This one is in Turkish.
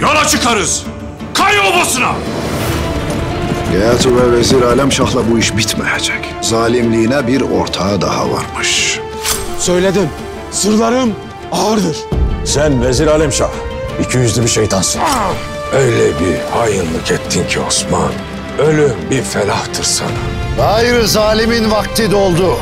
Yola çıkarız. Kay obasına. Gayatı ve Vezir Alemşah'la bu iş bitmeyecek. Zalimliğine bir ortağı daha varmış. Söyledim. Sırlarım ağırdır. Sen Vezir Alemşah, iki yüzlü bir şeytansın. Ah! Öyle bir hainlik ettin ki Osman. Ölüm bir felahtır sana. Hayır, zalimin vakti doldu.